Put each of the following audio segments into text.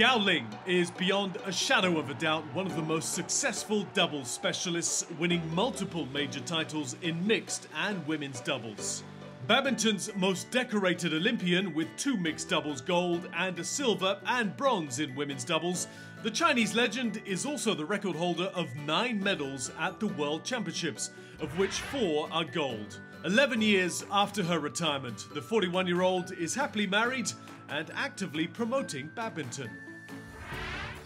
Gao Ling is beyond a shadow of a doubt one of the most successful doubles specialists, winning multiple major titles in mixed and women's doubles. Badminton's most decorated Olympian with two mixed doubles gold and a silver and bronze in women's doubles, the Chinese legend is also the record holder of nine medals at the World Championships, of which four are gold. 11 years after her retirement, the 41 year old is happily married and actively promoting badminton.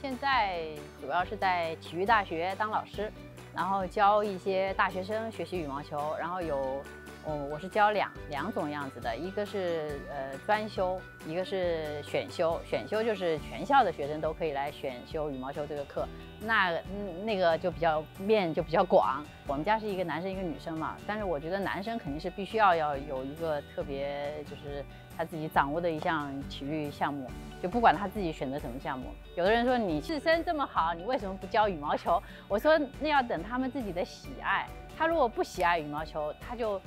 现在主要是在体育大学当老师，然后教一些大学生学习羽毛球，然后有哦，我是教两两种样子的，一个是呃专修，一个是选修。选修就是全校的学生都可以来选修羽毛球这个课，那那个就比较面就比较广。我们家是一个男生一个女生嘛，但是我觉得男生肯定是必须要要有一个特别就是他自己掌握的一项体育项目，就不管他自己选择什么项目。有的人说你自身这么好，你为什么不教羽毛球？我说那要等他们自己的喜爱。他如果不喜爱羽毛球，他就。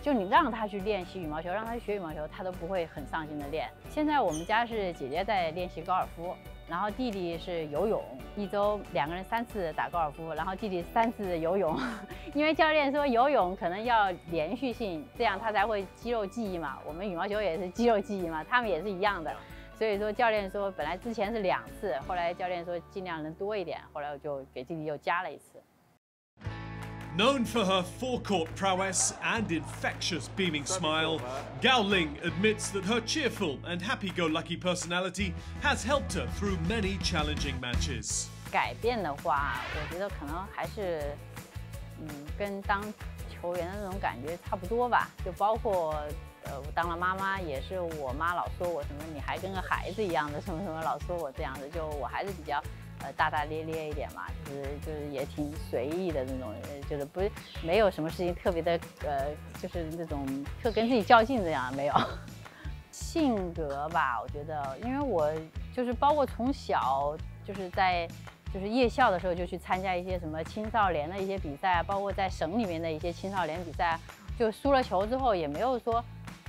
就你让他去练习羽毛球，让他去学羽毛球，他都不会很上心的练。现在我们家是姐姐在练习高尔夫，然后弟弟是游泳，一周两个人三次打高尔夫，然后弟弟三次游泳。因为教练说游泳可能要连续性，这样他才会肌肉记忆嘛。我们羽毛球也是肌肉记忆嘛，他们也是一样的。所以说教练说本来之前是两次，后来教练说尽量能多一点，后来我就给弟弟又加了一次。Known for her forecourt prowess and infectious beaming smile, Gao Ling admits that her cheerful and happy-go-lucky personality has helped her through many challenging matches. 改变的话，我觉得可能还是，嗯，跟当球员的那种感觉差不多吧。就包括，呃，我当了妈妈，也是我妈老说我什么，你还跟个孩子一样的，什么什么，老说我这样的，就我还是比较。 呃，大大咧咧一点嘛，就是就是也挺随意的那种，就是不是没有什么事情特别的，呃，就是那种特跟自己较劲这样没有。性格吧，我觉得，因为我就是包括从小就是在就是夜校的时候就去参加一些什么青少年的一些比赛，包括在省里面的一些青少年比赛，就输了球之后也没有说。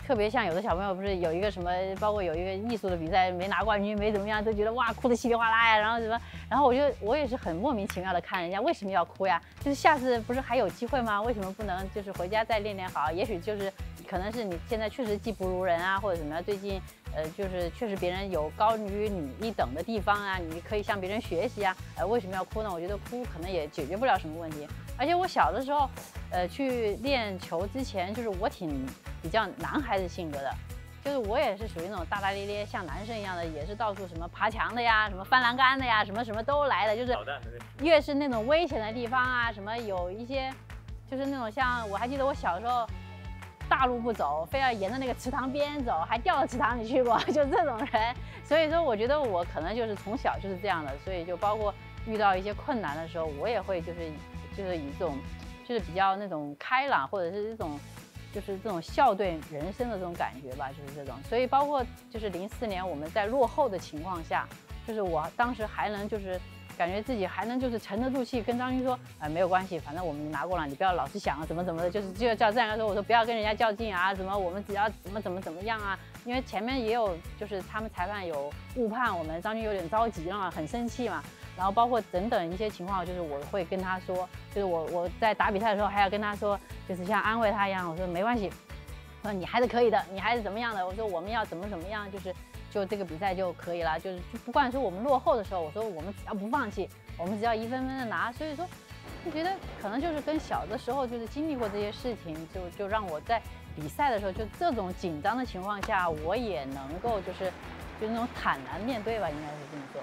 特别像有的小朋友不是有一个什么，包括有一个艺术的比赛没拿冠军，没怎么样，都觉得哇哭得稀里哗啦呀，然后什么，然后我就我也是很莫名其妙的看人家为什么要哭呀？就是下次不是还有机会吗？为什么不能就是回家再练练好？也许就是可能是你现在确实技不如人啊，或者怎么样？最近呃就是确实别人有高于你一等的地方啊，你可以向别人学习啊。呃为什么要哭呢？我觉得哭可能也解决不了什么问题。而且我小的时候，呃去练球之前，就是我挺。比较男孩子性格的，就是我也是属于那种大大咧咧，像男生一样的，也是到处什么爬墙的呀，什么翻栏杆的呀，什么什么都来的。就是越是那种危险的地方啊，什么有一些，就是那种像我还记得我小时候，大路不走，非要沿着那个池塘边走，还掉到池塘里去过，就这种人。所以说，我觉得我可能就是从小就是这样的，所以就包括遇到一些困难的时候，我也会就是就是以这种就是比较那种开朗，或者是这种。就是这种笑对人生的这种感觉吧，就是这种。所以包括就是零四年我们在落后的情况下，就是我当时还能就是感觉自己还能就是沉得住气，跟张军说，哎，没有关系，反正我们拿过了，你不要老是想怎么怎么的，就是就叫这样说，我说不要跟人家较劲啊，什么我们只要怎么怎么怎么样啊，因为前面也有就是他们裁判有误判我们，张军有点着急了，很生气嘛。然后包括等等一些情况，就是我会跟他说，就是我我在打比赛的时候还要跟他说，就是像安慰他一样，我说没关系，说你还是可以的，你还是怎么样的，我说我们要怎么怎么样，就是就这个比赛就可以了，就是不管说我们落后的时候，我说我们只要不放弃，我们只要一分分的拿，所以说就觉得可能就是跟小的时候就是经历过这些事情，就就让我在比赛的时候，就这种紧张的情况下，我也能够就是就那种坦然面对吧，应该是这么说。